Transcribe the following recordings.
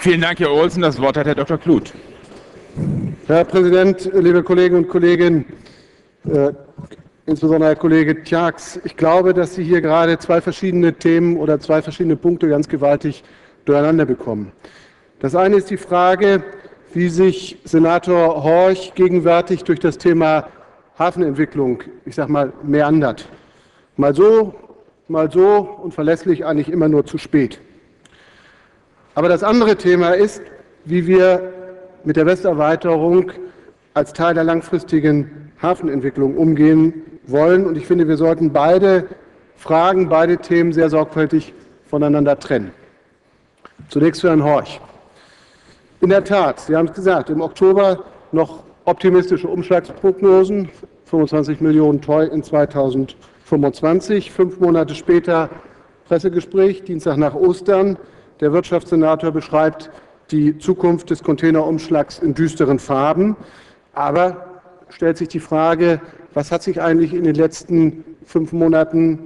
Vielen Dank, Herr Olsen. Das Wort hat Herr Dr. Kluth. Herr Präsident, liebe Kolleginnen und Kollegen, äh, insbesondere Herr Kollege Tjax, ich glaube, dass Sie hier gerade zwei verschiedene Themen oder zwei verschiedene Punkte ganz gewaltig durcheinander bekommen. Das eine ist die Frage, wie sich Senator Horch gegenwärtig durch das Thema Hafenentwicklung, ich sage mal, meandert. Mal so, mal so und verlässlich eigentlich immer nur zu spät. Aber das andere Thema ist, wie wir mit der Westerweiterung als Teil der langfristigen Hafenentwicklung umgehen wollen. Und ich finde, wir sollten beide Fragen, beide Themen sehr sorgfältig voneinander trennen. Zunächst für Herrn Horch. In der Tat, Sie haben es gesagt, im Oktober noch optimistische Umschlagsprognosen, 25 Millionen Toll in 2025. Fünf Monate später Pressegespräch, Dienstag nach Ostern. Der Wirtschaftssenator beschreibt die Zukunft des Containerumschlags in düsteren Farben. Aber stellt sich die Frage, was hat sich eigentlich in den letzten fünf Monaten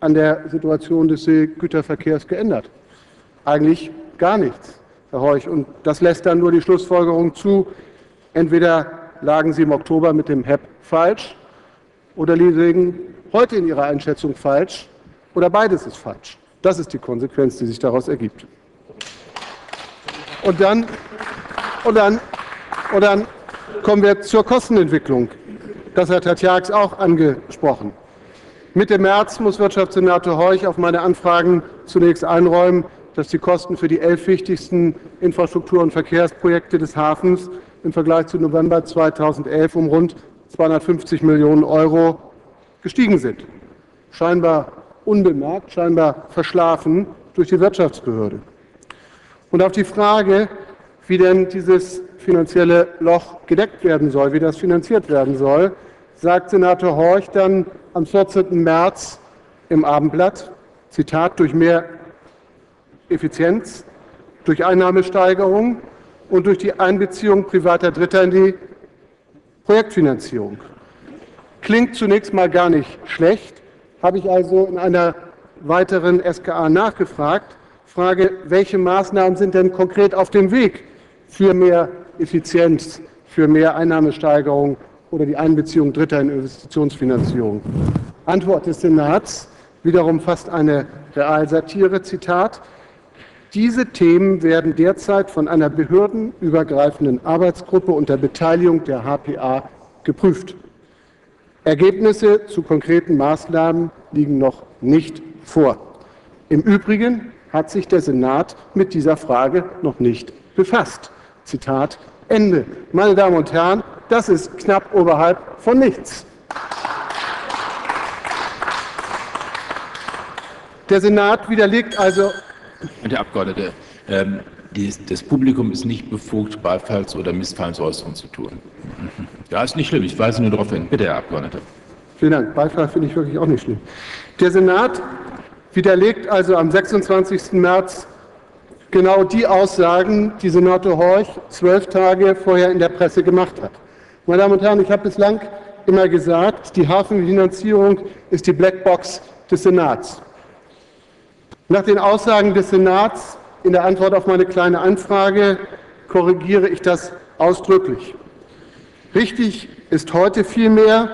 an der Situation des Seegüterverkehrs geändert? Eigentlich gar nichts, Herr Heuch. Und das lässt dann nur die Schlussfolgerung zu, entweder lagen Sie im Oktober mit dem HEP falsch oder liegen heute in Ihrer Einschätzung falsch oder beides ist falsch. Das ist die Konsequenz, die sich daraus ergibt. Und dann, und dann, und dann kommen wir zur Kostenentwicklung. Das hat Herr Tjax auch angesprochen. Mitte März muss Wirtschaftssenator Heuch auf meine Anfragen zunächst einräumen, dass die Kosten für die elf wichtigsten Infrastruktur- und Verkehrsprojekte des Hafens im Vergleich zu November 2011 um rund 250 Millionen Euro gestiegen sind. Scheinbar unbemerkt, scheinbar verschlafen durch die Wirtschaftsbehörde. Und auf die Frage, wie denn dieses finanzielle Loch gedeckt werden soll, wie das finanziert werden soll, sagt Senator Horch dann am 14. März im Abendblatt, Zitat, durch mehr Effizienz, durch Einnahmesteigerung und durch die Einbeziehung privater Dritter in die Projektfinanzierung. Klingt zunächst mal gar nicht schlecht, habe ich also in einer weiteren SKA nachgefragt. Frage, welche Maßnahmen sind denn konkret auf dem Weg für mehr Effizienz, für mehr Einnahmesteigerung oder die Einbeziehung Dritter in Investitionsfinanzierung? Antwort des Senats, wiederum fast eine Realsatire, Zitat, diese Themen werden derzeit von einer behördenübergreifenden Arbeitsgruppe unter Beteiligung der HPA geprüft. Ergebnisse zu konkreten Maßnahmen liegen noch nicht vor. Im Übrigen hat sich der Senat mit dieser Frage noch nicht befasst. Zitat Ende. Meine Damen und Herren, das ist knapp oberhalb von nichts. Der Senat widerlegt also. Herr Abgeordnete, ähm, das Publikum ist nicht befugt, Beifalls- oder Missfallensäußerungen zu tun. Ja, ist nicht schlimm. Ich weise nur darauf hin. Bitte, Herr Abgeordneter. Vielen Dank. Beifall finde ich wirklich auch nicht schlimm. Der Senat widerlegt also am 26. März genau die Aussagen, die Senator Horch zwölf Tage vorher in der Presse gemacht hat. Meine Damen und Herren, ich habe bislang immer gesagt, die Hafenfinanzierung ist die Blackbox des Senats. Nach den Aussagen des Senats in der Antwort auf meine kleine Anfrage korrigiere ich das ausdrücklich. Richtig ist heute vielmehr,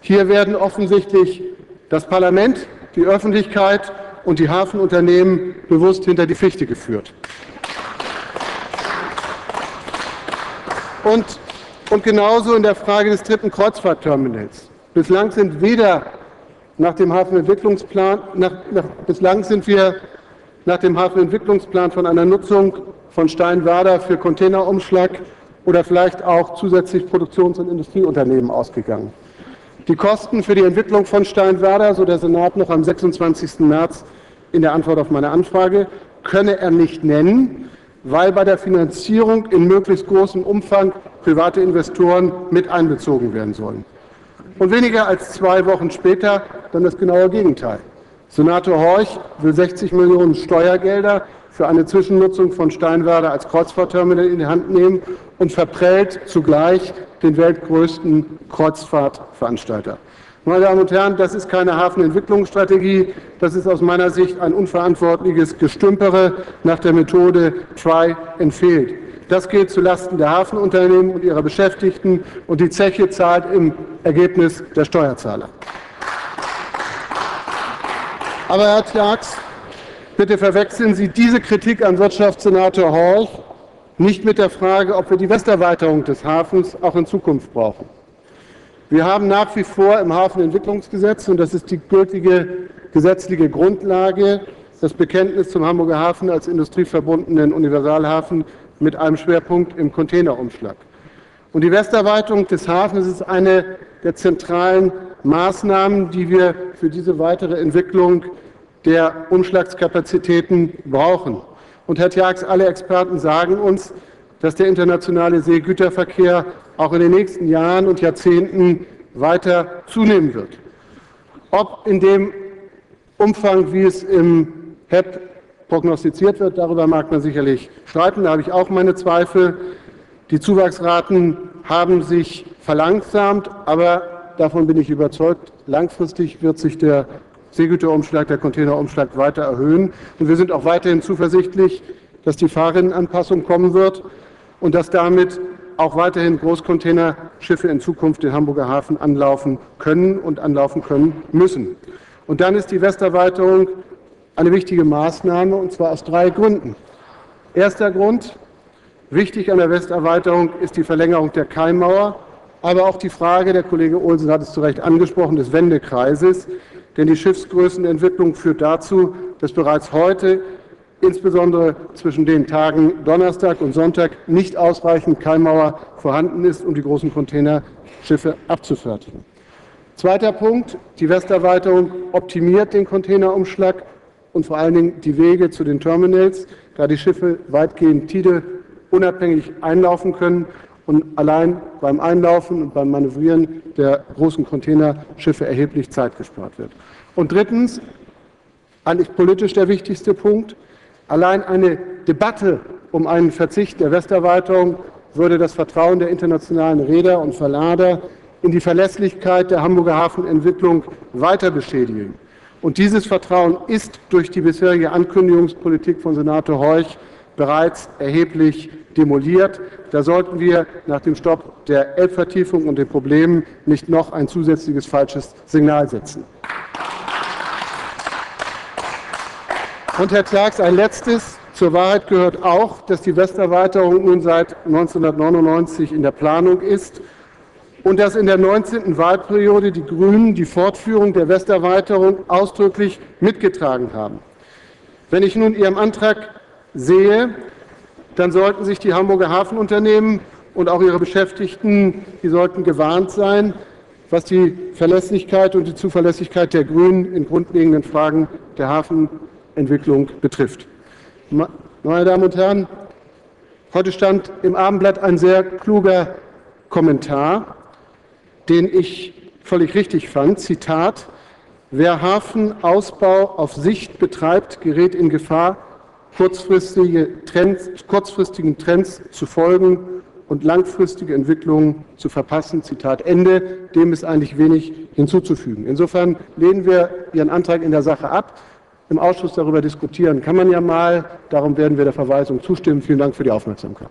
hier werden offensichtlich das Parlament, die Öffentlichkeit und die Hafenunternehmen bewusst hinter die Fichte geführt. Und, und genauso in der Frage des dritten Kreuzfahrtterminals. Bislang sind weder nach dem Hafenentwicklungsplan, nach, nach, bislang sind wir nach dem Hafenentwicklungsplan von einer Nutzung von Steinwerder für Containerumschlag oder vielleicht auch zusätzlich Produktions- und Industrieunternehmen ausgegangen. Die Kosten für die Entwicklung von Steinwerder, so der Senat noch am 26. März in der Antwort auf meine Anfrage, könne er nicht nennen, weil bei der Finanzierung in möglichst großem Umfang private Investoren mit einbezogen werden sollen. Und weniger als zwei Wochen später dann das genaue Gegenteil. Senator Horch will 60 Millionen Steuergelder für eine Zwischennutzung von Steinwerder als Kreuzfahrtterminal in die Hand nehmen und verprellt zugleich den weltgrößten Kreuzfahrtveranstalter. Meine Damen und Herren, das ist keine Hafenentwicklungsstrategie. Das ist aus meiner Sicht ein unverantwortliches Gestümpere nach der Methode Try and Failed. Das geht zulasten der Hafenunternehmen und ihrer Beschäftigten und die Zeche zahlt im Ergebnis der Steuerzahler. Aber Herr Tjax, bitte verwechseln Sie diese Kritik an Wirtschaftssenator Horch nicht mit der Frage, ob wir die Westerweiterung des Hafens auch in Zukunft brauchen. Wir haben nach wie vor im Hafenentwicklungsgesetz, und das ist die gültige gesetzliche Grundlage, das Bekenntnis zum Hamburger Hafen als industrieverbundenen Universalhafen mit einem Schwerpunkt im Containerumschlag. Und die Westerweiterung des Hafens ist eine der zentralen Maßnahmen, die wir für diese weitere Entwicklung der Umschlagskapazitäten brauchen. Und Herr Tjax, alle Experten sagen uns, dass der internationale Seegüterverkehr auch in den nächsten Jahren und Jahrzehnten weiter zunehmen wird. Ob in dem Umfang, wie es im HEP prognostiziert wird. Darüber mag man sicherlich streiten, da habe ich auch meine Zweifel. Die Zuwachsraten haben sich verlangsamt, aber davon bin ich überzeugt, langfristig wird sich der Seegüterumschlag, der Containerumschlag weiter erhöhen. Und wir sind auch weiterhin zuversichtlich, dass die Fahrrinnenanpassung kommen wird und dass damit auch weiterhin Großcontainerschiffe in Zukunft den Hamburger Hafen anlaufen können und anlaufen können müssen. Und dann ist die Westerweiterung eine wichtige Maßnahme, und zwar aus drei Gründen. Erster Grund, wichtig an der Westerweiterung ist die Verlängerung der Keimmauer, aber auch die Frage, der Kollege Olsen hat es zu Recht angesprochen, des Wendekreises. Denn die Schiffsgrößenentwicklung führt dazu, dass bereits heute insbesondere zwischen den Tagen Donnerstag und Sonntag nicht ausreichend Keimmauer vorhanden ist, um die großen Containerschiffe abzufertigen. Zweiter Punkt, die Westerweiterung optimiert den Containerumschlag und vor allen Dingen die Wege zu den Terminals, da die Schiffe weitgehend Tide unabhängig einlaufen können und allein beim Einlaufen und beim Manövrieren der großen Containerschiffe erheblich Zeit gespart wird. Und drittens, eigentlich politisch der wichtigste Punkt, allein eine Debatte um einen Verzicht der Westerweiterung würde das Vertrauen der internationalen Räder und Verlader in die Verlässlichkeit der Hamburger Hafenentwicklung weiter beschädigen. Und dieses Vertrauen ist durch die bisherige Ankündigungspolitik von Senator Heuch bereits erheblich demoliert. Da sollten wir nach dem Stopp der Elbvertiefung und den Problemen nicht noch ein zusätzliches falsches Signal setzen. Und Herr Clarks, ein letztes. Zur Wahrheit gehört auch, dass die Westerweiterung nun seit 1999 in der Planung ist und dass in der 19. Wahlperiode die Grünen die Fortführung der Westerweiterung ausdrücklich mitgetragen haben. Wenn ich nun Ihrem Antrag sehe, dann sollten sich die Hamburger Hafenunternehmen und auch ihre Beschäftigten, die sollten gewarnt sein, was die Verlässlichkeit und die Zuverlässigkeit der Grünen in grundlegenden Fragen der Hafenentwicklung betrifft. Meine Damen und Herren, heute stand im Abendblatt ein sehr kluger Kommentar den ich völlig richtig fand. Zitat, wer Hafenausbau auf Sicht betreibt, gerät in Gefahr, kurzfristige Trends, kurzfristigen Trends zu folgen und langfristige Entwicklungen zu verpassen. Zitat Ende. Dem ist eigentlich wenig hinzuzufügen. Insofern lehnen wir Ihren Antrag in der Sache ab. Im Ausschuss darüber diskutieren kann man ja mal. Darum werden wir der Verweisung zustimmen. Vielen Dank für die Aufmerksamkeit.